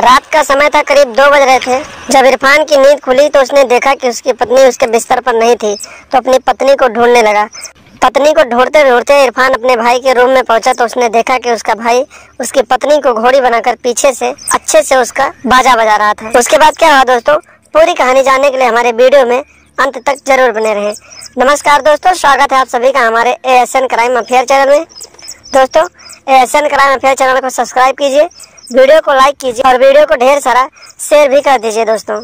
रात का समय था, करीब दो बज रहे थे। जब इरफान की नींद खुली तो उसने देखा कि उसकी पत्नी उसके बिस्तर पर नहीं थी तो अपनी पत्नी को ढूँढने लगा। पत्नी को ढूंढते ढूंढते इरफान अपने भाई के रूम में पहुँचा तो उसने देखा कि उसका भाई उसकी पत्नी को घोड़ी बनाकर पीछे से, अच्छे से उसका बाजा बजा रहा था। उसके बाद क्या हुआ दोस्तों? पूरी कहानी जानने के लिए हमारे वीडियो में अंत तक ज़रूर बने रहे। नमस्कार दोस्तों, स्वागत है आप सभी का हमारे A S N crime affair channel में। दोस्तों A S N crime affair channel को सब्सक्राइब कीजिए वीडियो को लाइक कीजिए और वीडियो को ढेर सारा शेयर भी कर दीजिए दोस्तों।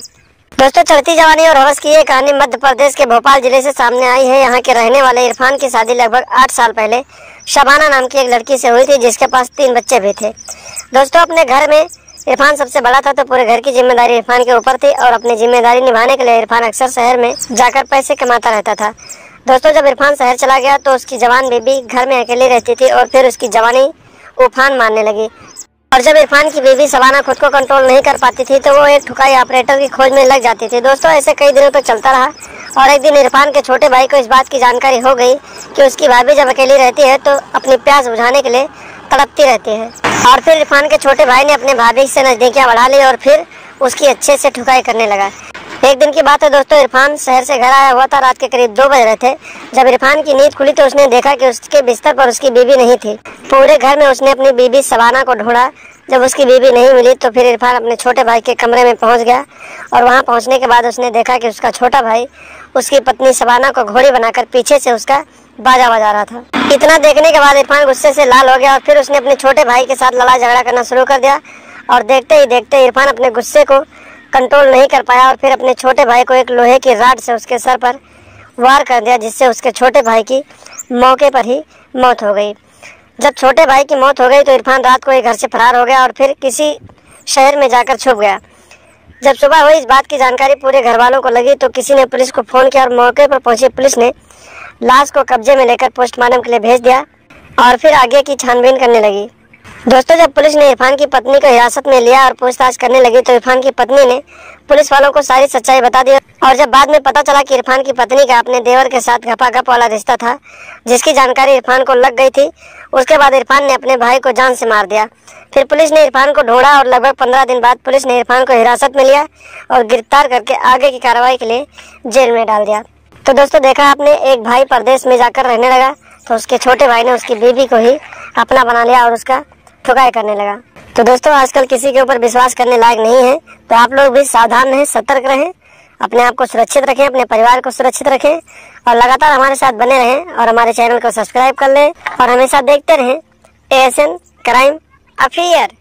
दोस्तों, चढ़ती जवानी और हवस की ये कहानी मध्य प्रदेश के भोपाल ज़िले से सामने आई है। यहाँ के रहने वाले इरफान की शादी लगभग आठ साल पहले शबाना नाम की एक लड़की से हुई थी, जिसके पास तीन बच्चे भी थे। दोस्तों, अपने घर में इरफान सबसे बड़ा था तो पूरे घर की ज़िम्मेदारी इरफान के ऊपर थी और अपनी ज़िम्मेदारी निभाने के लिए इरफान अक्सर शहर में जाकर पैसे कमाता रहता था। दोस्तों, जब इरफान शहर चला गया तो उसकी जवान बेबी घर में अकेली रहती थी और फिर उसकी जवानी उफान मारने लगी। और जब इरफान की बेबी सवाना खुद को कंट्रोल नहीं कर पाती थी तो वो एक ठुकाई ऑपरेटर की खोज में लग जाती थी। दोस्तों, ऐसे कई दिनों तक तो चलता रहा। और एक दिन इरफान के छोटे भाई को इस बात की जानकारी हो गई कि उसकी भाभी जब अकेली रहती है तो अपनी प्यास बुझाने के लिए तड़पती रहती है। और फिर इरफान के छोटे भाई ने अपने भाभी से नजदीकियाँ बढ़ा ली और फिर उसकी अच्छे से ठुकाई करने लगा। एक दिन की बात है दोस्तों, इरफान शहर से घर आया हुआ था, रात के करीब दो बज रहे थे। जब इरफान की नींद खुली तो उसने देखा कि उसके बिस्तर पर उसकी बीबी नहीं थी। पूरे घर में उसने अपनी बीबी सवाना को ढूंढा। जब उसकी बीबी नहीं मिली तो फिर इरफान अपने छोटे भाई के कमरे में पहुँच गया और वहाँ पहुँचने के बाद उसने देखा कि उसका छोटा भाई उसकी पत्नी सवाना को घोड़ी बनाकर पीछे से उसका बाजा बजा रहा था। इतना देखने के बाद इरफान गुस्से से लाल हो गया और फिर उसने अपने छोटे भाई के साथ लड़ाई झगड़ा करना शुरू कर दिया। और देखते ही देखते इरफान अपने गुस्से को कंट्रोल नहीं कर पाया और फिर अपने छोटे भाई को एक लोहे की राड से उसके सर पर वार कर दिया, जिससे उसके छोटे भाई की मौके पर ही मौत हो गई। जब छोटे भाई की मौत हो गई तो इरफान रात को एक घर से फरार हो गया और फिर किसी शहर में जाकर छुप गया। जब सुबह हुई इस बात की जानकारी पूरे घर वालों को लगी तो किसी ने पुलिस को फ़ोन किया और मौके पर पहुँची पुलिस ने लाश को कब्जे में लेकर पोस्टमार्टम के लिए भेज दिया और फिर आगे की छानबीन करने लगी। दोस्तों, जब पुलिस ने इरफान की पत्नी को हिरासत में लिया और पूछताछ करने लगी तो इरफान की पत्नी ने पुलिस वालों को सारी सच्चाई बता दी और जब बाद में पता चला कि इरफान की पत्नी का अपने देवर के साथ गपागप वाला रिश्ता था, जिसकी जानकारी इरफान को लग गई थी, उसके बाद इरफान ने अपने भाई को जान से मार दिया। फिर पुलिस ने इरफान को ढूंढा और लगभग पंद्रह दिन बाद पुलिस ने इरफान को हिरासत में लिया और गिरफ़्तार करके आगे की कार्रवाई के लिए जेल में डाल दिया। तो दोस्तों, देखा आपने, एक भाई परदेश में जाकर रहने लगा तो उसके छोटे भाई ने उसकी बीबी को ही अपना बना लिया और उसका ठुकाई करने लगा। तो दोस्तों, आजकल किसी के ऊपर विश्वास करने लायक नहीं है तो आप लोग भी सावधान रहें, सतर्क रहें, अपने आप को सुरक्षित रखें, अपने परिवार को सुरक्षित रखें, और लगातार हमारे साथ बने रहें, और हमारे चैनल को सब्सक्राइब कर लें, और हमेशा देखते रहें एस एन क्राइम अफेयर